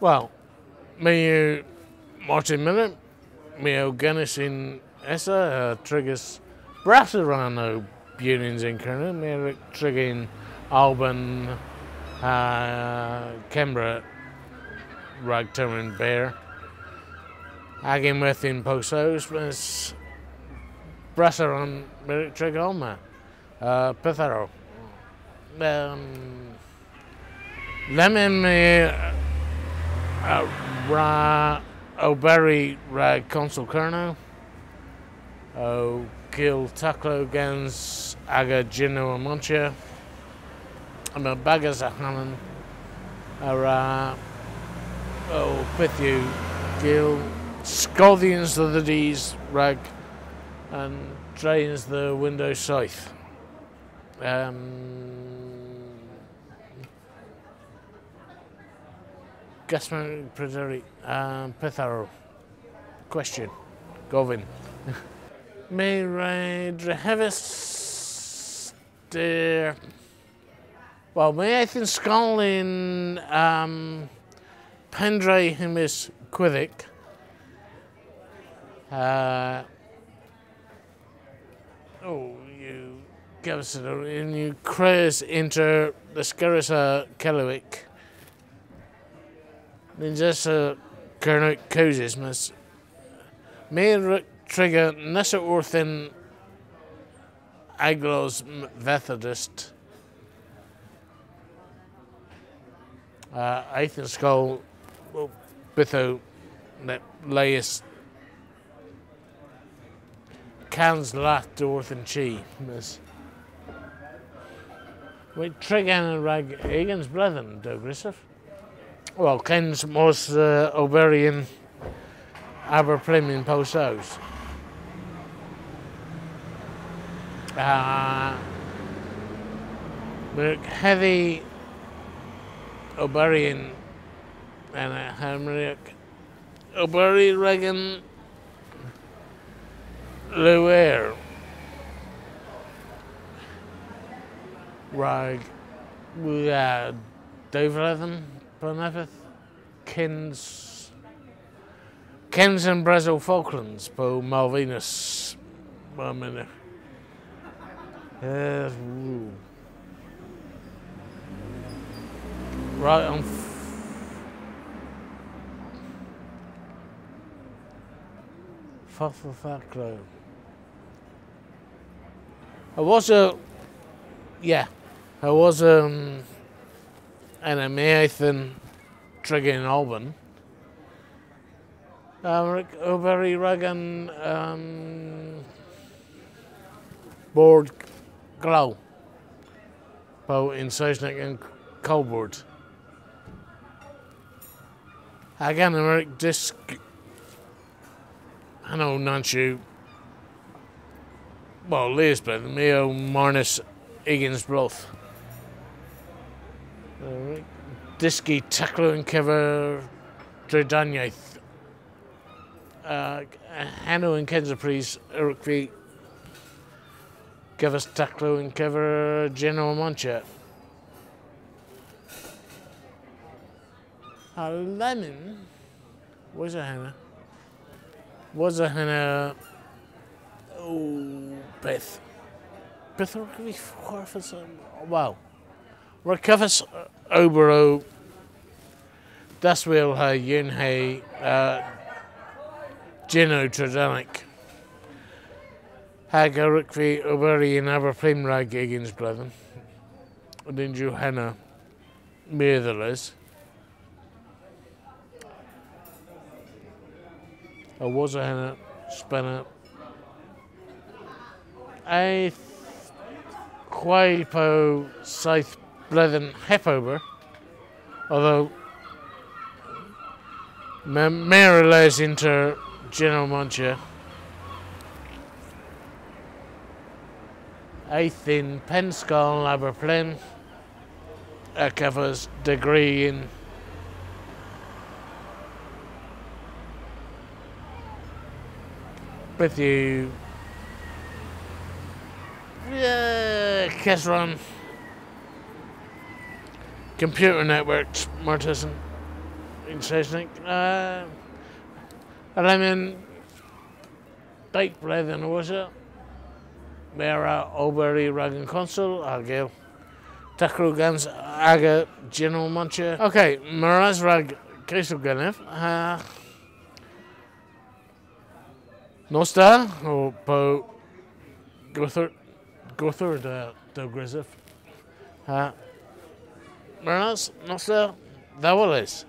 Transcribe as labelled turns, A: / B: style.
A: Well, me Martin Miller, me Guinness in Essa, uh, Trigus Brasserano Unions in Kerna, me Triggin Alban, uh, Kembra, Ragterman Bear. Agin within Posos, mas Brasseron Merrick Trigolma, uh, Pitharo. Um, Lemon me uh, ra O'Berry ra Consul Kerno. O Gil Taklo Gens Aga Gino Amontia. I'm a baggers a Hanan. Ara O Pithu Gil Scordians of the D's rag and drains the window south. Um, Gasman um, Petharo. Question. Govin. Me Drehevis der. Well, may I think Scotland um Pendray Himis Quithic. Uh, oh, you give us it, and you create inter the Scarisa Kellowick. Ninjasa Kernoit Couzes, Miss May Trigger Nessa Orthin Aglos Vethodist. Uh, Ethan Skull Bitho Laius Cans Lat Dorthin Chi, Miss. We Trigan and Rag Egan's brethren, Douglas. Well, Ken's was uh, Overian Aberplim Post House. Uh, heavy Oberian and a Hamrick Oberi Regan Luer Rag we had Dave Leathen Penefith, Kins, Kins and Brazil Falklands, po Malvinas, one minute. Uh, right on. Fuffle Faclo. I was a, yeah, I was um and I'm Nathan Alban. Um, Overy Ragan um, board glow. Po in Seisnick and Colboard. Again, Americ disc. I know Nanchu. Well, Lisbeth, Mio Marnus Higgins both. Disky Taklu and Kever Dredaniaeth. Uh, Hanu and Kensapris Urukvi give us Taklu and Kever General Mancha. A lemon was a Hannah. Was a Hannah. Oh, Beth. Beth Urukvi Wow. Recovers Obero Daswil ha yun he uh, Gino Tradanic Hag Rikvi Oberi in Aberprim Rag Higgins Blethen Din henna Meertheles I was a henna Spanner. I Quail po Scythe Blethen Hepover, although Mary lays into General Moncha. Eighth in Penskull, Aberplain, uh, covers degree in with you. Yeah, Kesron. Computer networks, Martison. in Saesnic. Uh, Lemon baked bread in water. Mera Oberry Ragan Consul, Argyle. Tacrw gans aga General Muncher. Okay, Maraz Rag Case of Genef. Uh, Nosta, o po Gothard, Gothard, uh, do Grizzif. Uh, Maraz, Nosta, Dawalis.